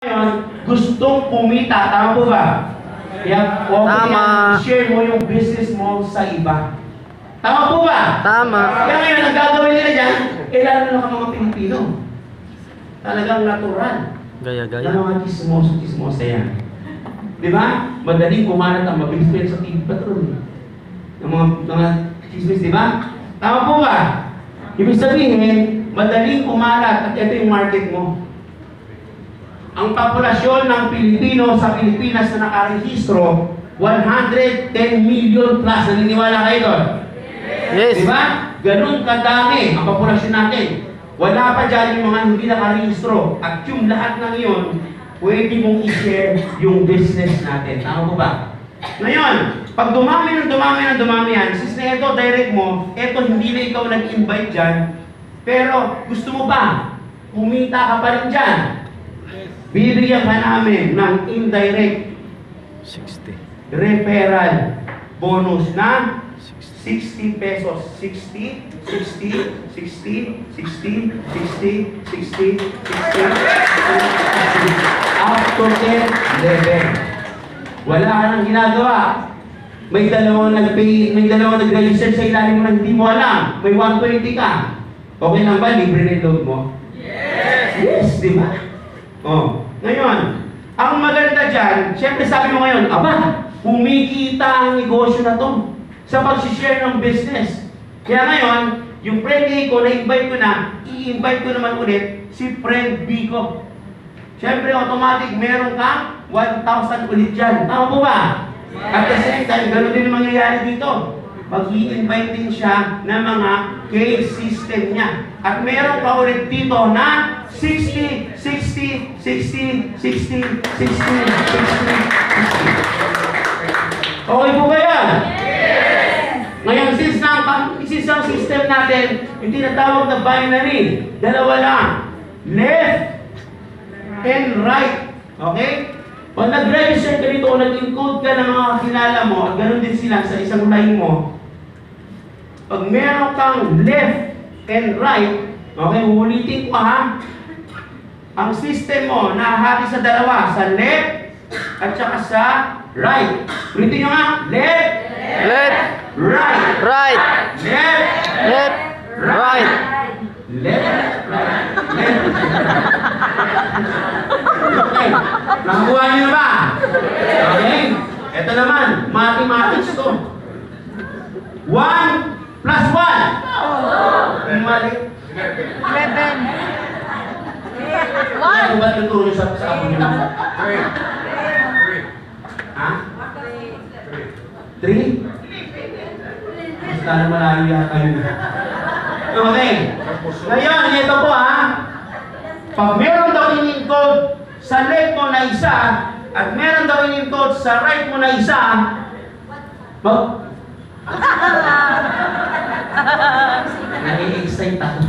ngayon, gustong kumita. Tama po ba? Kaya huwag Tama. yan, share mo yung business mo sa iba. Tama po ba? Tama. Kaya ngayon, ang gagawin nila dyan, kailangan lang ang mga Pilipino. Talagang natural. Gaya-gaya. Na mga chismoso-chismosa yan. Di ba? Madaling kumalat ang mabilis pa sa TV Patrol. eh. Ng mga, mga chismis, di ba? Tama po ba? Ibig sabihin, madaling kumalat at ito yung market mo. Ang populasyon ng Pilipino sa Pilipinas na nakarehistro, 110 million plus. Naniniwala kayo doon? Yes. Di ba? Ganun kadami ang populasyon natin. Wala pa dyan yung mga hindi nakarehistro. At yung lahat ng iyon, pwede mong i-share yung business natin. Tama po ba? Ngayon, pag dumami ng dumami ng dumami yan, since na ito direct mo, ito hindi na ikaw nag-invite dyan, pero gusto mo ba? Kumita ka pa rin dyan. Bibigyan ka namin ng indirect 60. referral bonus na 60 pesos. 60, 60, 60, 60, 60, 60, 60, 60. Up to 10 level. Wala ka nang ginagawa. May dalawang nag-pay, may dalawang nag-register sa ilalim mo na hindi mo alam. May 120 ka. Okay lang ba? Libre na load mo? Yes! Yes, di ba? Oh, ngayon, ang maganda dyan, siyempre sabi mo ngayon, aba, kumikita ang negosyo na to sa pag-share ng business. Kaya ngayon, yung friend A ko, na-invite ko na, i-invite ko naman ulit si friend B ko. Siyempre, automatic, meron kang 1,000 ulit dyan. Tama po ba? At the same time, ganoon din ang mangyayari dito. Mag-i-invite din siya ng mga case system niya. At meron ka ulit dito na 60, 60, 60, 60, 60, 60, 60. Okay po ba yan? Ngayon, since na, since ang system natin, yung tinatawag na binary, dalawa lang. Left and right. Okay? Pag nag-register ka dito o nag-encode ka ng mga kilala mo, at ganoon din sila sa isang line mo, pag meron kang left and right, okay, uulitin ko ha, ang system mo nahahati sa dalawa, sa left at saka sa right. Ulitin nyo nga, left, Left. right, Right. left, Left. Right. Left, right, left. Okay. Nakakuha niyo na ba? Okay. Ito naman, mathematics to. 1 plus 1. Yung mali. Eleven. Ano ba tuturo sa sa apo niyo? Ha? 3? Basta na malayo yata yun. Okay. Ngayon, ito po ha. Pag meron daw in-encode sa left mo na isa, at meron daw in-encode sa right mo na isa, mag... Nai-excite ako.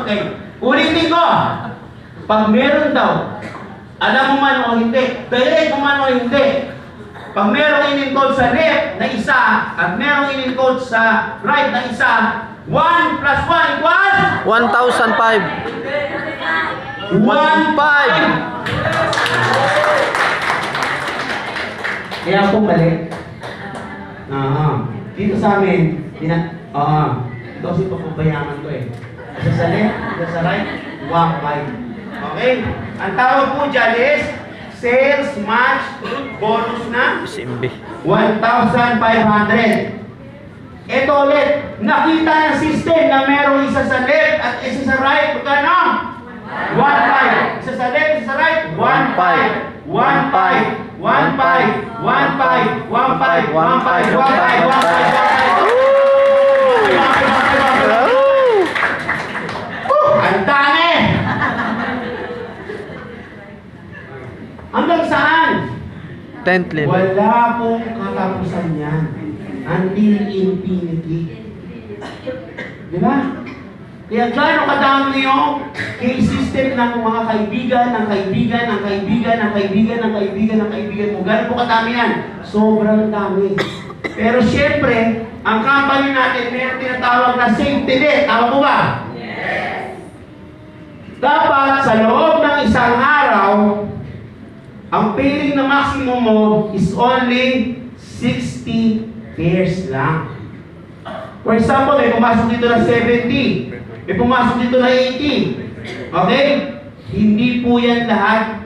okay. Ulitin ko. Pag meron daw, alam mo man o hindi, direct mo man o hindi, pag merong in-encode sa left na isa at merong in-encode sa right na isa, 1 plus 1 equals 1,005. 1, 5. Kaya po mali. Aha. Dito sa amin, tina, aha. Ito kasi papabayaman ko eh. Isa sa left, isa sa right, 1, 5. Okay? Ang tawag po dyan is sales match bonus na SMB. 1,500. Ito ulit, nakita ng system na merong isa sa left at isa sa right. Magkano? 1,500. Isa sa left, isa sa right. 1,500. 1,500. One five, one five, one five, one five, one five, one five, Hanggang saan? Tenth level. Wala pong katapusan yan. Until infinity. Di ba? Kaya gano'ng kadami yung case system ng mga kaibigan, ng kaibigan, ng kaibigan, ng kaibigan, ng kaibigan, ng kaibigan mo. Gano'n po kadami yan? Sobrang dami. Pero syempre, ang company natin, meron tinatawag na safety net. Tama po ba? sa loob ng isang araw, ang pairing na maximum mo is only 60 pairs lang. For example, may pumasok dito na 70. May pumasok dito na 80. Okay? Hindi po yan lahat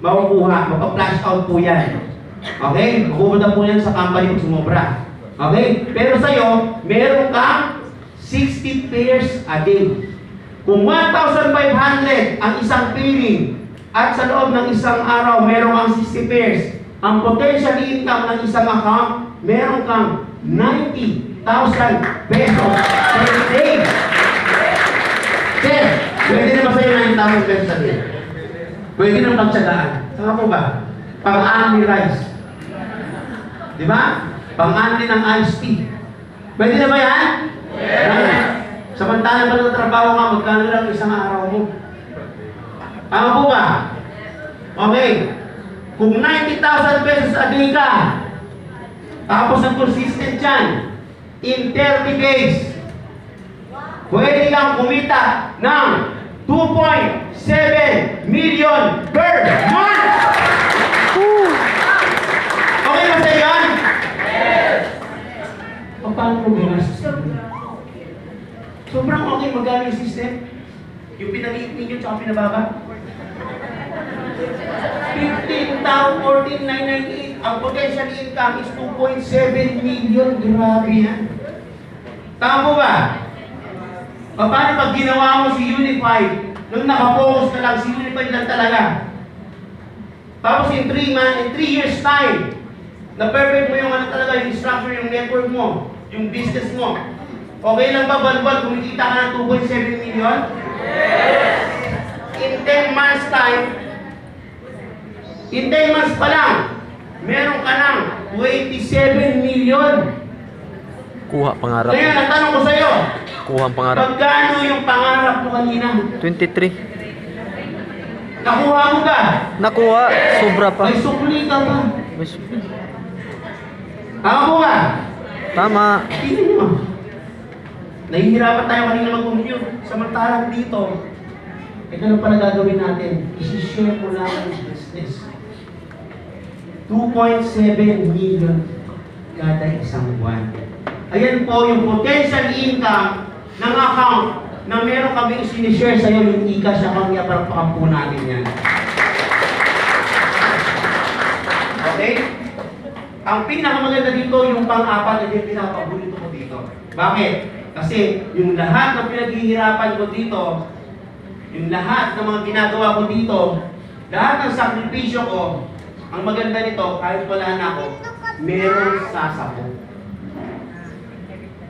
makukuha. Mapa-flash out po yan. Okay? Makupunta po yan sa company kung sumobra. Okay? Pero sa'yo, meron kang 60 pairs a day. Kung 1,500 ang isang pairing at sa loob ng isang araw meron kang 60 pairs, ang potential income ng isang account, meron kang 90,000 pesos per day. Sir, pwede na ba sa'yo 9,000 pesos a day? Pwede na pagtsagaan. Saka po ba? Pang-ani rice. Di ba? Pang-ani ng iced tea. Pwede na ba yan? Yes. Samantala ba ng trabaho ka, magkano lang isang araw mo? Tama po ba? Okay. Kung 90,000 pesos a day ka, tapos ang consistent yan, in 30 days, pwede kang kumita ng 2.7 million per month! Okay ba sa yan? Yes! Paano mo ginastos? Sobrang okay magkano yung system? Yung pinaliit ninyo tsaka pinababa? 15,014,998. Ang potential income is 2.7 million. Grabe yan. Tama ba? Paano pag ginawa mo si Unified, nung nakapokus ka lang, si Unified lang talaga. Tapos in 3 man, in 3 years time, na perfect mo yung ano talaga, yung structure, yung network mo, yung business mo. Okay lang ba balbal kumikita ka ng 2.7 million? Yes! In 10 months time, in 10 months pa lang, meron ka ng 27 million. Kuha pangarap. Ngayon, ang tanong ko sa'yo, Kuha ang pangarap. magkano yung pangarap mo kanina? 23. Nakuha mo ba? Nakuha. Sobra pa. May sukli ka ba? May su- Tama mo ba? Tama. Tingnan mo. Nahihirapan tayo kanina mag-compute. Samantalang dito, ito na pala gagawin natin. Isishare mo lang ang business. 2.7 million kada isang buwan. Ayan po yung potential income ng account na meron kami sinishare sa'yo yung ika siya kami aparpakan po natin yan. Okay? Ang pinakamaganda dito yung pang-apat na din pinapabulito ko dito. Bakit? Kasi yung lahat ng pinaghihirapan ko dito, yung lahat ng mga ginagawa ko dito, lahat ng sakripisyo ko, ang maganda nito, kahit wala na ako, meron sasabog.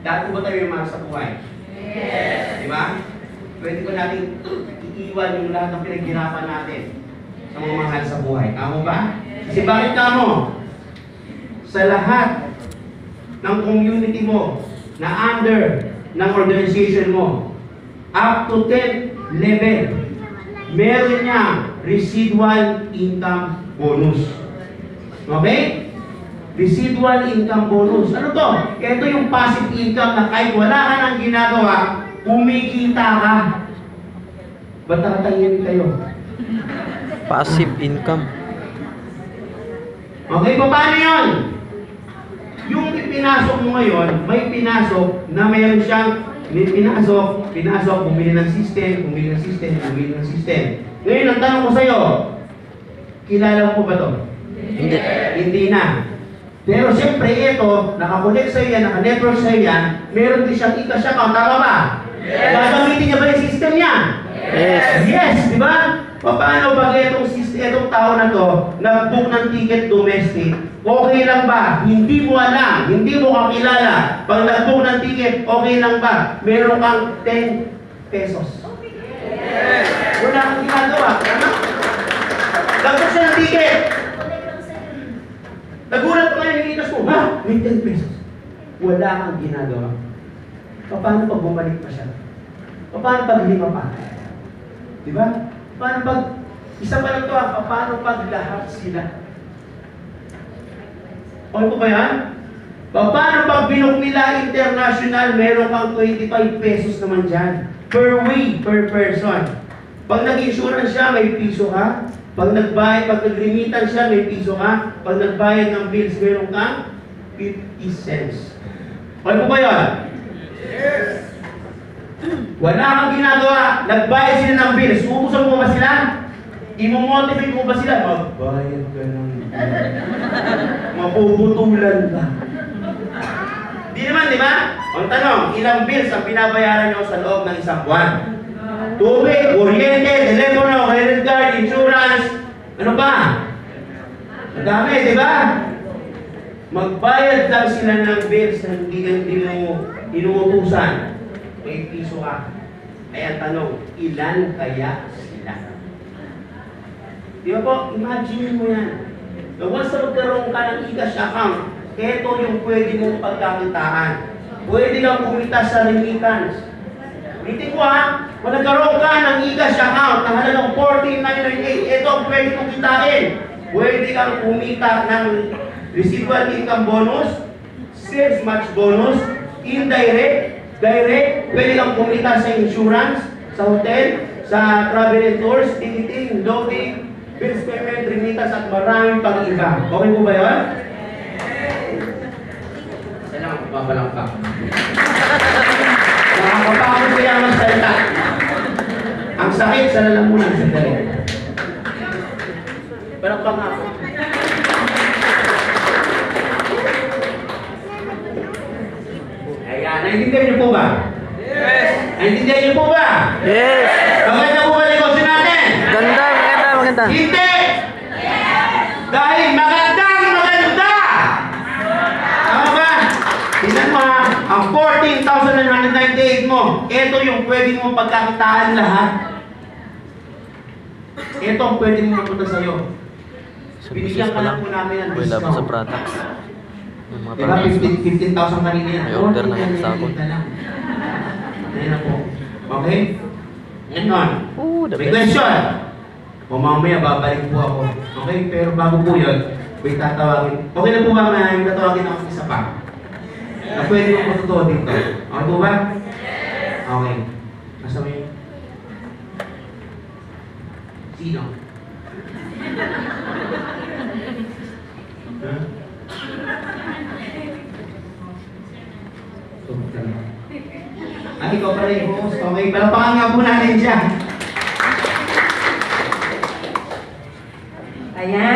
Dati ba tayo yung mahal sa buhay? Yes. Di ba? Pwede ko natin iiwan yung lahat ng pinaghirapan natin sa mga mahal sa buhay. Tama ba? Kasi bakit ka mo? Sa lahat ng community mo na under ng organization mo, up to 10 level, meron niya residual income bonus. Okay? Residual income bonus. Ano to? Ito yung passive income na kahit wala ka nang ginagawa, kumikita ka. Ba't nakatangin kayo? Passive income. Okay, pa paano yun? Yung pinasok mo ngayon, may pinasok na mayroon siyang may pinasok, pinasok, bumili ng system, bumili ng system, bumili ng system. Ngayon, ang tanong ko sa'yo, kilala mo ba to? Hindi. Hindi na. Pero siyempre ito, nakakonect sa'yo yan, naka-network sa'yo yan, meron din siyang ika-siya account, tama ba? Yes. Gagamitin niya ba yung system niya? Yes. Yes, di ba? Paano pag itong, sis- itong tao na to, nag-book ng ticket domestic, okay lang ba? Hindi mo alam, hindi mo kakilala. Pag nag-book ng ticket, okay lang ba? Meron kang 10 pesos. Wala kang ginagawa. Ano? Nag-book siya ng ticket. Nagulat pa ngayon yung inas mo, ha? May 10 pesos. Wala kang ginagawa. Paano pag bumalik pa siya? Paano pag lima pa? Di ba? Paano pag, isa pa lang to ah, paano pag lahat sila? Okay po ba yan? Paano pag binok nila international, meron kang 25 pesos naman dyan. Per week, per person. Pag nag-insurance siya, may piso ka. Pag nagbayad, pag nagrimitan siya, may piso ka. Pag nagbayad ng bills, meron kang 50 cents. Okay po ba yun? Wala kang ginagawa. Nagbayad sila ng bills. Uubusan mo ba sila? Imo-motivate mo ba sila? Magbayad ka ng bill. Mapuputulan ka. Di naman, di ba? Ang tanong, ilang bills ang binabayaran nyo sa loob ng isang buwan? Tubig, kuryente, telepono, credit card, insurance, ano pa? Ang di ba? Magbayad lang sila ng bills na hindi, hindi mo inuutusan. May piso ka. Kaya tanong, ilan kaya sila? Di ba po? Imagine mo yan. Na once na magkaroon ka ng e-cash account, ito yung pwede mong pagkakitaan. Pwede kang kumita sa remittance. Ulitin ko ha, kung nagkaroon ka ng e-cash account na halagang 14,998, ito ang pwede mong kitain. Pwede kang kumita ng residual income bonus, sales match bonus, indirect, direct, pwede kang kumita sa insurance, sa hotel, sa travel and tours, ticketing, loading, bills payment, remittance at maraming pang iba. Okay po ba yun? Kailangan ko babalang pa. Nakakapagod kaya ang salita. Ang sakit sa lalamunan sa dali. Pero pa nga. Ayan, naiintindihan niyo po ba? Yes! Naiintindihan niyo po ba? Yes! Maganda po ba negosyo natin? Maganda, maganda, maganda. Hindi! 14,998 mo, ito yung pwede mo pagkakitaan lahat. Ito ang pwede mo mapunta sa'yo. Sa Binigyan ka lang po namin ng Wala pa sa discount. products. Mga Diba, products. 15 15,000 kanina yan. May order na yan, sa akin. Ayan na po. Okay? Ngayon, Ooh, may question. O mamaya babalik po ako. Okay? Pero bago po yun, may tatawagin. Okay na po ba yung tatawagin ako isa pa? Na pwede mo matutuwa dito. Okay po ba? Okay. Nasa may... Sino? Huh? At ikaw pala yung host. Okay, palapakan nga po natin siya. Ayan.